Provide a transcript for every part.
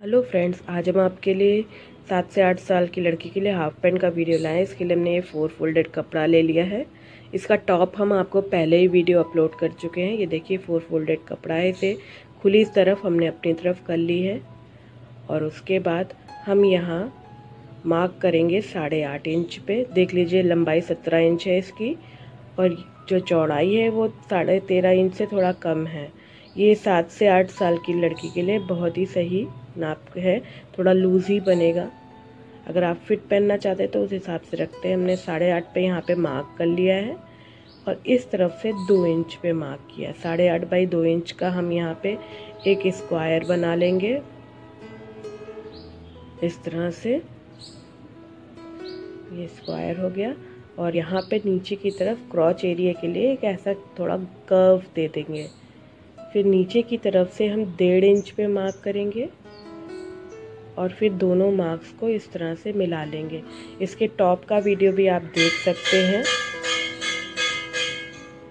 Hello friends, आज हम आपके लिए सात से आठ साल की लड़की के लिए हाफ़ पैंट का वीडियो लाए। इसके लिए हमने ये फोर फोल्डेड कपड़ा ले लिया है। इसका टॉप हम आपको पहले ही वीडियो अपलोड कर चुके हैं। ये देखिए, फोर फोल्डेड कपड़ा है इसे। खुली तरफ़ हमने अपनी तरफ़ कर ली है। और उसके बाद हम यहाँ मार्क करेंगे साढ़े आठ इंच पे। देख लीजिए, लंबाई सत्रह इंच है इसकी। और जो चौड़ाई है वो साढ़े तेरह इंच से थोड़ा कम है। ये सात से आठ साल की लड़की के लिए बहुत ही सही नाप है। थोड़ा लूज ही बनेगा। अगर आप फिट पहनना चाहते हैं तो उस हिसाब से रखते हैं। हमने साढ़े आठ पे यहाँ पे मार्क कर लिया है और इस तरफ़ से दो इंच पे मार्क किया साढ़े आठ बाई दो इंच का हम यहाँ पे एक स्क्वायर बना लेंगे। इस तरह से ये स्क्वायर हो गया और यहाँ पे नीचे की तरफ़ क्रॉच एरिया के लिए एक ऐसा थोड़ा कर्व दे देंगे। फिर नीचे की तरफ़ से हम डेढ़ इंच पे मार्क करेंगे और फिर दोनों मार्क्स को इस तरह से मिला लेंगे। इसके टॉप का वीडियो भी आप देख सकते हैं।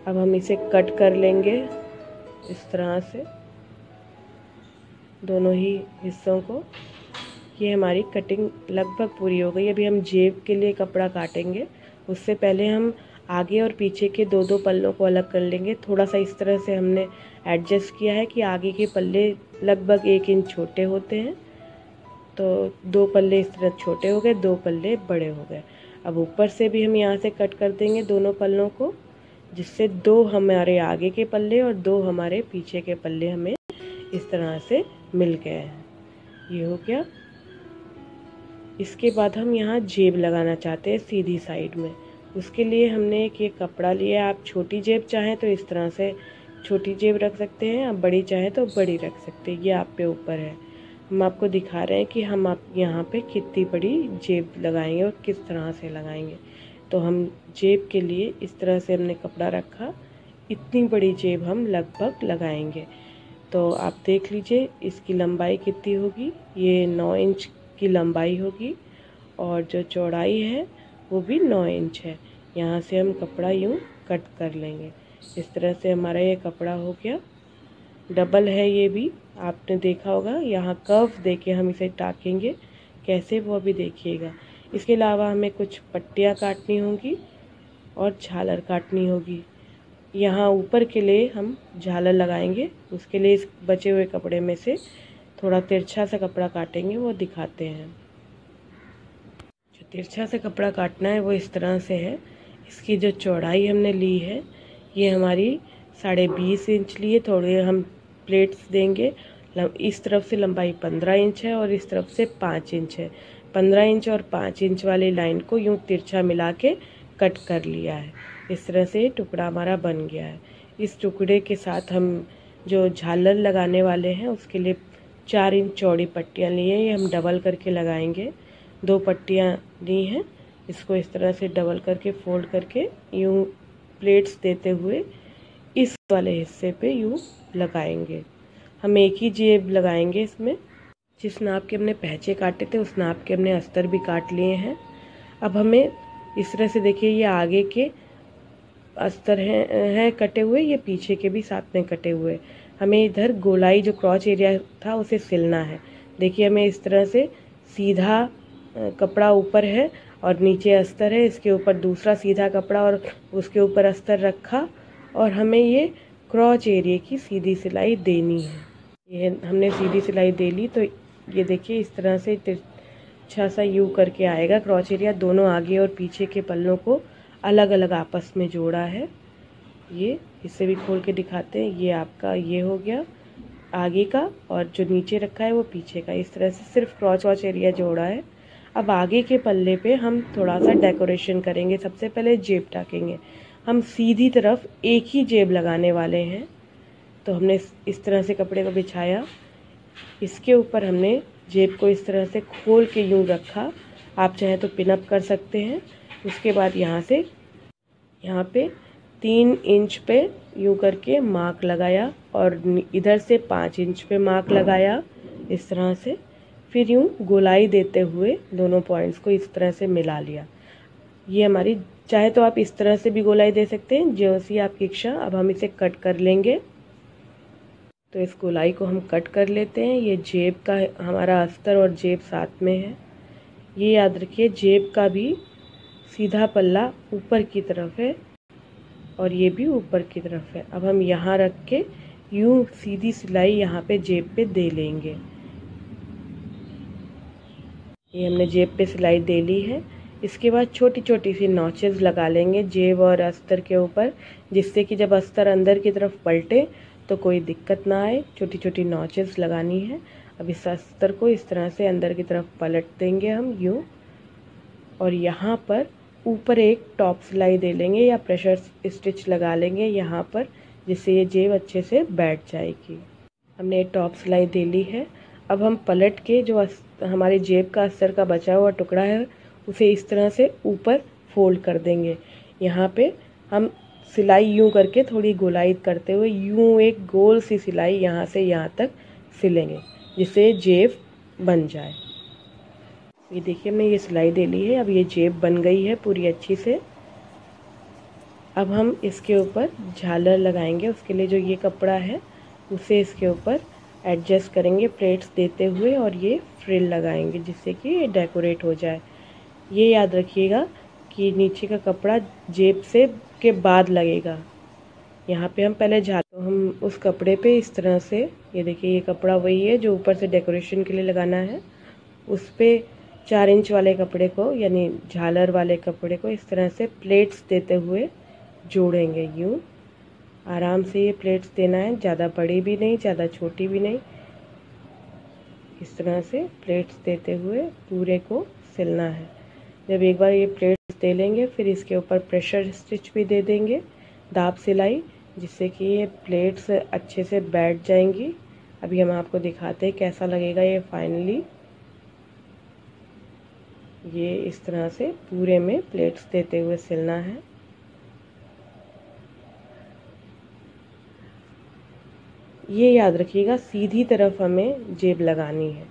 अब हम इसे कट कर लेंगे इस तरह से। दोनों ही हिस्सों को। ये हमारी कटिंग लगभग पूरी हो गई। अभी हम जेब के लिए कपड़ा काटेंगे। उससे पहले हम आगे और पीछे के दो दो पल्लों को अलग कर लेंगे। थोड़ा सा इस तरह से हमने एडजस्ट किया है कि आगे के पल्ले लगभग एक इंच छोटे होते हैं। तो दो पल्ले इस तरह छोटे हो गए, दो पल्ले बड़े हो गए। अब ऊपर से भी हम यहाँ से कट कर देंगे दोनों पल्लों को, जिससे दो हमारे आगे के पल्ले और दो हमारे पीछे के पल्ले हमें इस तरह से मिल गए हैं। ये हो गया। इसके बाद हम यहाँ जेब लगाना चाहते हैं सीधी साइड में। उसके लिए हमने एक ये कपड़ा लिया आप छोटी जेब चाहें तो इस तरह से छोटी जेब रख सकते हैं, आप बड़ी चाहें तो बड़ी रख सकते हैं। ये आप पे ऊपर है। हम आपको दिखा रहे हैं कि हम आप यहाँ पे कितनी बड़ी जेब लगाएँगे और किस तरह से लगाएँगे। तो हम जेब के लिए इस तरह से हमने कपड़ा रखा। इतनी बड़ी जेब हम लगभग लगाएँगे। तो आप देख लीजिए, इसकी लंबाई कितनी होगी? ये नौ इंच की लंबाई होगी और जो चौड़ाई है वो भी नौ इंच है। यहाँ से हम कपड़ा यूँ कट कर लेंगे। इस तरह से हमारा ये कपड़ा हो गया। डबल है ये भी। आपने देखा होगा, यहाँ कर्व दे के हम इसे टाकेंगे। कैसे वो अभी देखिएगा। इसके अलावा हमें कुछ पट्टियाँ काटनी होंगी और झालर काटनी होगी। यहाँ ऊपर के लिए हम झालर लगाएँगे। उसके लिए इस बचे हुए कपड़े में से थोड़ा तिरछा सा कपड़ा काटेंगे, वो दिखाते हैं। तिरछा से कपड़ा काटना है, वो इस तरह से है। इसकी जो चौड़ाई हमने ली है, ये हमारी साढ़े बीस इंच लिए थोड़े हम प्लेट्स देंगे। इस तरफ़ से लंबाई पंद्रह इंच है और इस तरफ़ से पाँच इंच है। पंद्रह इंच और पाँच इंच वाली लाइन को यूँ तिरछा मिला के कट कर लिया है। इस तरह से टुकड़ा हमारा बन गया है। इस टुकड़े के साथ हम जो झालर लगाने वाले हैं, उसके लिए चार इंच चौड़ी पट्टियाँ ली हैं, ये हम डबल करके लगाएँगे। दो पट्टियाँ ली हैं। इसको इस तरह से डबल करके फोल्ड करके यूँ प्लेट्स देते हुए इस वाले हिस्से पे यूँ लगाएँगे। हम एक ही जेब लगाएँगे इसमें। जिस नाप के हमने पहचे काटे थे, उस नाप के हमने अस्तर भी काट लिए हैं। अब हमें इस तरह से देखिए, ये आगे के अस्तर हैं हैं कटे हुए, ये पीछे के भी साथ में कटे हुए। हमें इधर गोलाई जो क्रॉच एरिया था, उसे सिलना है। देखिए, हमें इस तरह से सीधा कपड़ा ऊपर है और नीचे अस्तर है, इसके ऊपर दूसरा सीधा कपड़ा और उसके ऊपर अस्तर रखा और हमें ये क्रॉच एरिए की सीधी सिलाई देनी है। ये हमने सीधी सिलाई दे ली तो ये देखिए इस तरह से अच्छा सा यू करके आएगा। क्रॉच एरिया दोनों आगे और पीछे के पल्लों को अलग अलग आपस में जोड़ा है। ये इसे भी खोल के दिखाते हैं। ये आपका ये हो गया आगे का और जो नीचे रखा है वो पीछे का। इस तरह से सिर्फ़ क्रॉच वॉच एरिया जोड़ा है। अब आगे के पल्ले पे हम थोड़ा सा डेकोरेशन करेंगे। सबसे पहले जेब टाकेंगे हम सीधी तरफ़ एक ही जेब लगाने वाले हैं। तो हमने इस तरह से कपड़े को बिछाया। इसके ऊपर हमने जेब को इस तरह से खोल के यूँ रखा। आप चाहें तो पिनअप कर सकते हैं। उसके बाद यहाँ से, यहाँ पे तीन इंच पे यूँ करके मार्क लगाया और इधर से पाँच इंच पे मार्क लगाया। इस तरह से फिर यूँ गोलाई देते हुए दोनों पॉइंट्स को इस तरह से मिला लिया। ये हमारी, चाहे तो आप इस तरह से भी गोलाई दे सकते हैं जो सी आपकी इच्छा, अब हम इसे कट कर लेंगे। तो इस गोलाई को हम कट कर लेते हैं। ये जेब का हमारा अस्तर और जेब साथ में है। ये याद रखिए, जेब का भी सीधा पल्ला ऊपर की तरफ़ है और ये भी ऊपर की तरफ़ है। अब हम यहाँ रख के यूँ सीधी सिलाई यहाँ पे जेब पे दे लेंगे। ये हमने जेब पे सिलाई दे ली है। इसके बाद छोटी छोटी सी नॉचेस लगा लेंगे जेब और अस्तर के ऊपर, जिससे कि जब अस्तर अंदर की तरफ़ पलटे तो कोई दिक्कत ना आए। छोटी छोटी नॉचेस लगानी है। अब इस अस्तर को इस तरह से अंदर की तरफ़ पलट देंगे हम, यूँ। और यहाँ पर ऊपर एक टॉप सिलाई दे लेंगे या प्रेशर स्टिच लगा लेंगे यहाँ पर, जिससे ये जेब अच्छे से बैठ जाएगी। हमने टॉप सिलाई दे ली है। अब हम पलट के जो हमारे जेब का अस्तर का बचा हुआ टुकड़ा है, उसे इस तरह से ऊपर फोल्ड कर देंगे। यहाँ पे हम सिलाई यूँ करके थोड़ी गोलाई करते हुए यूँ एक गोल सी सिलाई यहाँ से यहाँ तक सिलेंगे, जिससे जेब बन जाए। ये देखिए, हमने ये सिलाई दे ली है। अब ये जेब बन गई है पूरी अच्छी से। अब हम इसके ऊपर झालर लगाएँगे। उसके लिए जो ये कपड़ा है, उसे इसके ऊपर एडजस्ट करेंगे प्लेट्स देते हुए और ये फ्रिल लगाएँगे जिससे कि ये डेकोरेट हो जाए। ये याद रखिएगा कि नीचे का कपड़ा जेब से के बाद लगेगा। यहाँ पे हम पहले जा तो हम उस कपड़े पे इस तरह से, ये देखिए, ये कपड़ा वही है जो ऊपर से डेकोरेशन के लिए लगाना है। उस पर चार इंच वाले कपड़े को, यानी झालर वाले कपड़े को इस तरह से प्लेट्स देते हुए जोड़ेंगे यूँ। आराम से ये प्लेट्स देना है। ज़्यादा बड़ी भी नहीं, ज़्यादा छोटी भी नहीं। इस तरह से प्लेट्स देते हुए पूरे को सिलना है। जब एक बार ये प्लेट्स दे लेंगे, फिर इसके ऊपर प्रेशर स्टिच भी दे देंगे। दाब सिलाई, जिससे कि ये प्लेट्स अच्छे से बैठ जाएँगी। अभी हम आपको दिखाते हैं कैसा लगेगा ये फाइनली ये इस तरह से पूरे में प्लेट्स देते हुए सिलना है। ये याद रखिएगा, सीधी तरफ़ हमें जेब लगानी है।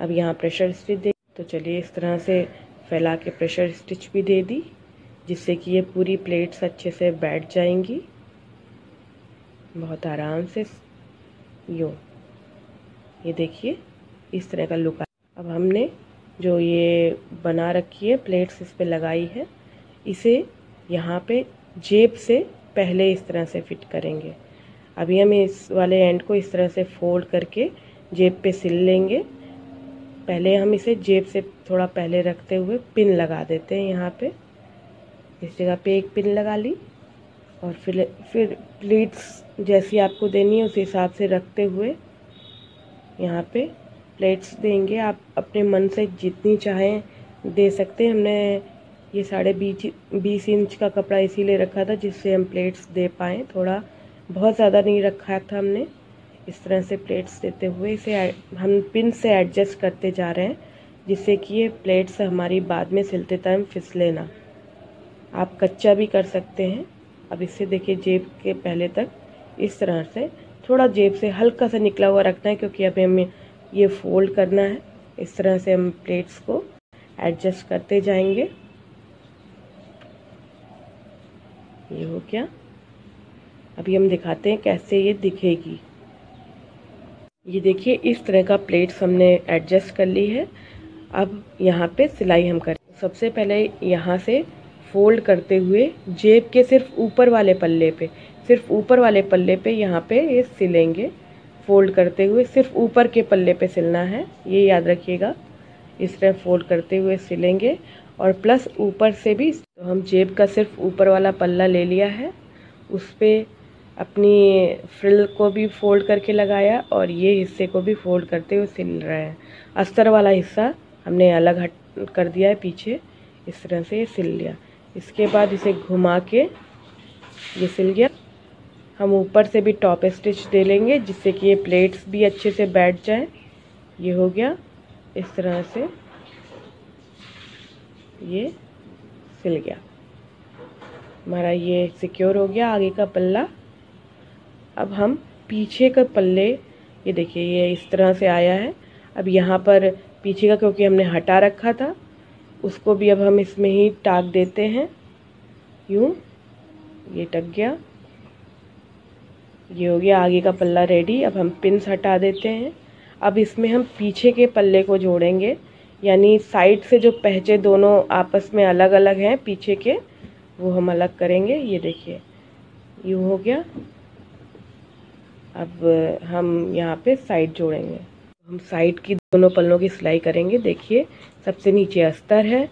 अब यहाँ प्रेशर स्टिच दे तो चलिए इस तरह से फैला के प्रेशर स्टिच भी दे दी, जिससे कि ये पूरी प्लेट्स अच्छे से बैठ जाएँगी। बहुत आराम से यो, ये देखिए, इस तरह का लुक अब हमने जो ये बना रखी है, प्लेट्स इस पर लगाई है, इसे यहाँ पे जेब से पहले इस तरह से फिट करेंगे। अभी हम इस वाले एंड को इस तरह से फोल्ड करके जेब पे सिल लेंगे। पहले हम इसे जेब से थोड़ा पहले रखते हुए पिन लगा देते हैं यहाँ पे। इस जगह पे एक पिन लगा ली और फिर फिर प्लेट्स जैसी आपको देनी है उस हिसाब से रखते हुए यहाँ पे प्लेट्स देंगे। आप अपने मन से जितनी चाहें दे सकते हैं। हमने ये साढ़े बीस बीस इंच का कपड़ा इसीलिए रखा था जिससे हम प्लेट्स दे पाएँ। थोड़ा बहुत ज़्यादा नहीं रखा था हमने। इस तरह से प्लेट्स देते हुए इसे हम पिन से एडजस्ट करते जा रहे हैं, जिससे कि ये प्लेट्स हमारी बाद में सिलते टाइम फिसले ना। आप कच्चा भी कर सकते हैं। अब इससे देखिए जेब के पहले तक। इस तरह से थोड़ा जेब से हल्का सा निकला हुआ रखना है, क्योंकि अभी हमें ये फोल्ड करना है। इस तरह से हम प्लेट्स को एडजस्ट करते जाएँगे। ये हो गया। अभी हम दिखाते हैं कैसे ये दिखेगी। ये देखिए, इस तरह का प्लेट्स हमने एडजस्ट कर ली है। अब यहाँ पे सिलाई हम करें सबसे पहले यहाँ से फोल्ड करते हुए जेब के सिर्फ़ ऊपर वाले पल्ले पे, सिर्फ़ ऊपर वाले पल्ले पे यहाँ पे ये सिलेंगे। फोल्ड करते हुए सिर्फ़ ऊपर के पल्ले पे सिलना है, ये याद रखिएगा। इस तरह फोल्ड करते हुए सिलेंगे और प्लस ऊपर से भी तो हम जेब का सिर्फ़ ऊपर वाला पल्ला ले लिया है। उस पर अपनी फ्रिल को भी फोल्ड करके लगाया और ये हिस्से को भी फोल्ड करते हुए सिल रहे हैं। अस्तर वाला हिस्सा हमने अलग हट कर दिया है, पीछे इस तरह से ये सिल लिया। इसके बाद इसे घुमा के ये सिल गया। हम ऊपर से भी टॉप स्टिच दे लेंगे, जिससे कि ये प्लेट्स भी अच्छे से बैठ जाए। ये हो गया इस तरह से ये सिल गया। हमारा ये सिक्योर हो गया आगे का पल्ला। अब हम पीछे का पल्ले, ये देखिए, ये इस तरह से आया है। अब यहाँ पर पीछे का, क्योंकि हमने हटा रखा था, उसको भी अब हम इसमें ही टाक देते हैं। यूँ, ये टक गया। ये हो गया, आगे का पल्ला रेडी अब हम पिंस हटा देते हैं। अब इसमें हम पीछे के पल्ले को जोड़ेंगे। यानी साइड से जो पहचे दोनों आपस में अलग अलग हैं, पीछे के, वो हम अलग करेंगे। ये देखिए, यूँ हो गया। अब हम यहाँ पे साइड जोड़ेंगे। हम साइड की दोनों पल्लों की सिलाई करेंगे। देखिए, सबसे नीचे अस्तर है,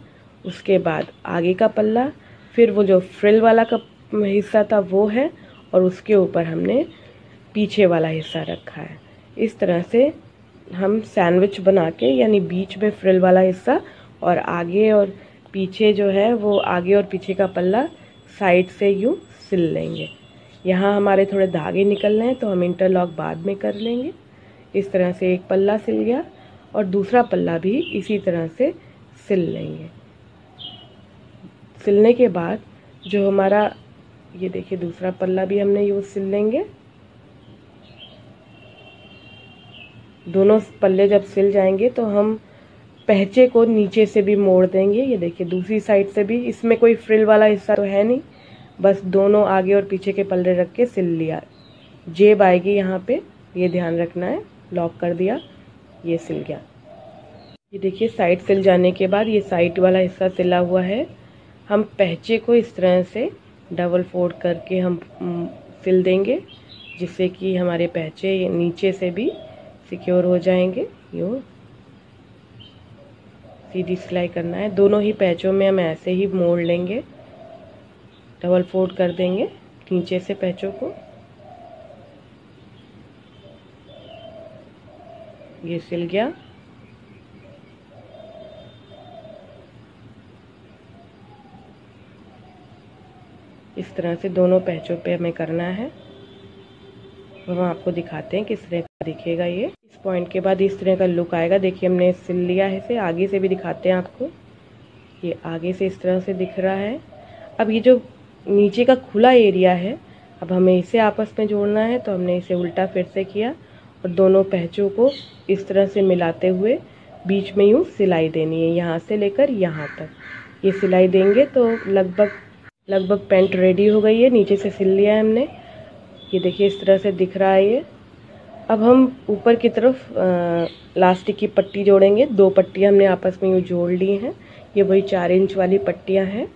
उसके बाद आगे का पल्ला, फिर वो जो फ्रिल वाला का हिस्सा था वो है, और उसके ऊपर हमने पीछे वाला हिस्सा रखा है। इस तरह से हम सैंडविच बना के, यानी बीच में फ्रिल वाला हिस्सा, और आगे और पीछे जो है, वो आगे और पीछे का पल्ला साइड से यूँ सिल लेंगे। यहाँ हमारे थोड़े धागे निकल रहे हैं तो हम इंटरलॉक बाद में कर लेंगे। इस तरह से एक पल्ला सिल गया और दूसरा पल्ला भी इसी तरह से सिल लेंगे। सिलने के बाद जो हमारा, ये देखिए, दूसरा पल्ला भी हमने यूँ सिल लेंगे। दोनों पल्ले जब सिल जाएँगे तो हम पहचे को नीचे से भी मोड़ देंगे। ये देखिए, दूसरी साइड से भी, इसमें कोई फ्रिल वाला हिस्सा तो है नहीं। बस दोनों आगे और पीछे के पल्ले रख के सिल लिया। जेब आएगी यहाँ पे, ये ध्यान रखना है, लॉक कर दिया, ये सिल गया। ये देखिए, साइड सिल जाने के बाद ये साइड वाला हिस्सा सिला हुआ है। हम पहचे को इस तरह से डबल फोल्ड करके हम सिल देंगे, जिससे कि हमारे पहचे नीचे से भी सिक्योर हो जाएँगे। यूँ, सीधी सिलाई करना है। दोनों ही पैचों में हम ऐसे ही मोड़ लेंगे। डबल फोल्ड कर देंगे नीचे से पैचों को। ये सिल गया। इस तरह से दोनों पैचों पे हमें करना है। हम आपको दिखाते हैं किस तरह का दिखेगा ये। इस पॉइंट के बाद इस तरह का लुक आएगा। देखिए, हमने सिल लिया है इसे। आगे से भी दिखाते हैं आपको। ये आगे से इस तरह से दिख रहा है। अब ये जो नीचे का खुला एरिया है। अब हमें इसे आपस में जोड़ना है तो हमने इसे उल्टा फिर से किया और दोनों पहचों को इस तरह से मिलाते हुए बीच में यूँ सिलाई देनी है, यहाँ से लेकर यहाँ तक। ये सिलाई देंगे तो लगभग लगभग पेंट रेडी हो गई है, नीचे से सिल लिया है हमने। ये देखिए, इस तरह से दिख रहा है ये। अब हम ऊपर की तरफ़ लास्टिक की पट्टी जोड़ेंगे। दो पट्टियाँ हमने आपस में यूँ जोड़ ली हैं। ये वही चार इंच वाली पट्टियाँ हैं।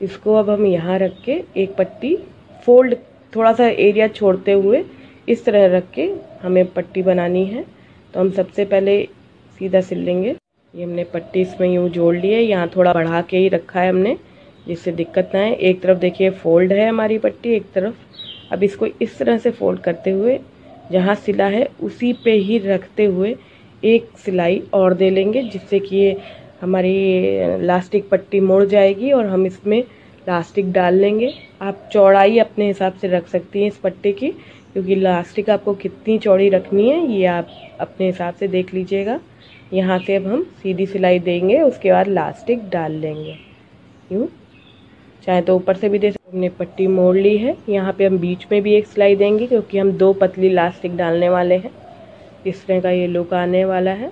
इसको अब हम यहाँ रख के एक पट्टी फोल्ड थोड़ा सा एरिया छोड़ते हुए इस तरह रख के हमें पट्टी बनानी है। तो हम सबसे पहले सीधा सिल लेंगे। ये हमने पट्टी इसमें यूँ जोड़ ली है। यहाँ थोड़ा बढ़ा के ही रखा है हमने, जिससे दिक्कत ना आए। एक तरफ़ देखिए फोल्ड है हमारी पट्टी, एक तरफ़ अब इसको इस तरह से फोल्ड करते हुए जहाँ सिला है उसी पे ही रखते हुए एक सिलाई और दे लेंगे, जिससे कि ये हमारी लास्टिक पट्टी मोड़ जाएगी और हम इसमें लास्टिक डाल लेंगे। आप चौड़ाई अपने हिसाब से रख सकती हैं इस पट्टी की, क्योंकि लास्टिक आपको कितनी चौड़ी रखनी है, ये आप अपने हिसाब से देख लीजिएगा। यहाँ से अब हम सीधी सिलाई देंगे, उसके बाद लास्टिक डाल लेंगे। यूँ। चाहे तो ऊपर से भी दे सकते हमने पट्टी मोड़ ली है। यहाँ पे हम बीच में भी एक सिलाई देंगे, क्योंकि हम दो पतली लास्टिक डालने वाले हैं। इस तरह का ये लुक आने वाला है।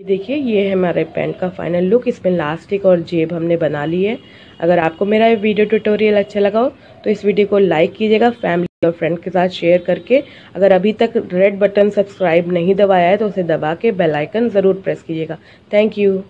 ये देखिए, ये है हमारे पैंट का फाइनल लुक इसमें लास्टिक और जेब हमने बना ली है। अगर आपको मेरा ये वीडियो ट्यूटोरियल अच्छा लगा हो तो इस वीडियो को लाइक कीजिएगा फैमिली और फ्रेंड के साथ शेयर करके। अगर अभी तक रेड बटन सब्सक्राइब नहीं दबाया है तो उसे दबा के बेल आइकन ज़रूर प्रेस कीजिएगा। Thank you